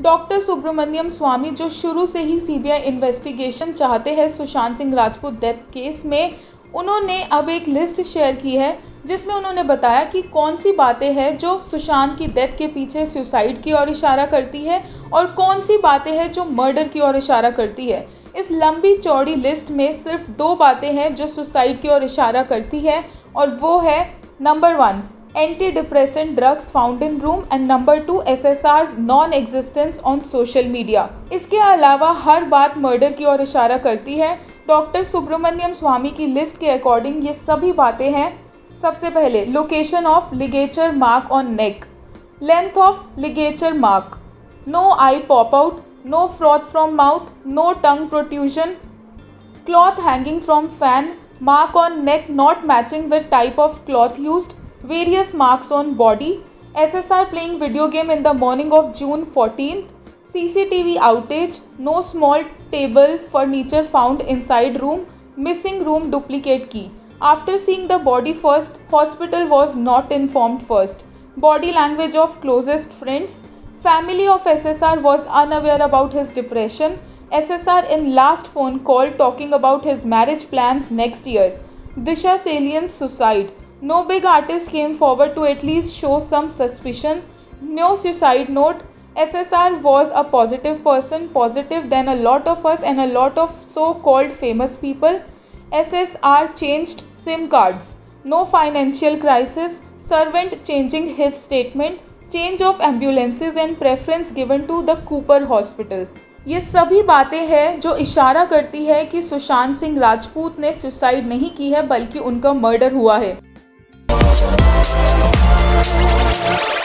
Doctor Subramaniam स्वामी जो शुरू से ही सीबीआई इन्वेस्टिगेशन चाहते हैं, सुशांत सिंह राजपूत डेथ केस में, उन्होंने अब एक लिस्ट शेयर की है, जिसमें उन्होंने बताया कि कौन सी बातें हैं जो सुशांत की डेथ के पीछे सुसाइड की ओर इशारा करती है और कौन सी बातें हैं जो मर्डर की ओर इशारा करती है। इस लंबी चौड़ी लिस्ट में सिर्फ़ दो बातें हैं जो सुसाइड की ओर इशारा करती है और वो है number one anti depressant drugs in room and number two S S R non existence on social media इसके अलावा हर बात मर्डर की ओर इशारा करती है। डॉक्टर सुब्रमण्यम स्वामी की लिस्ट के अकॉर्डिंग ये सभी बातें हैं। सबसे पहले location of ligature mark on neck length of ligature mark no eye pop out no froth from mouth no tongue protrusion cloth hanging from fan mark on neck not matching with type of cloth used, various marks on body, SSR playing video game in the morning of June 14th, CCTV outage, no small table furniture found inside room, missing room duplicate key. After seeing the body first, hospital was not informed first. Body language of closest friends. Family of SSR was unaware about his depression. SSR in last phone call talking about his marriage plans next year. Disha Salien's suicide. No big artist came forward to at least show some suspicion no suicide note S S R was a positive person positive than a lot of us and a lot of so called famous people S S R change SIM cards no financial crisis servant changing his statement change of ambulances and preference given to the Cooper hospital ये सभी बातें हैं जो इशारा करती है कि सुशांत सिंह राजपूत ने सुसाइड नहीं की है, बल्कि उनका मर्डर हुआ है। Música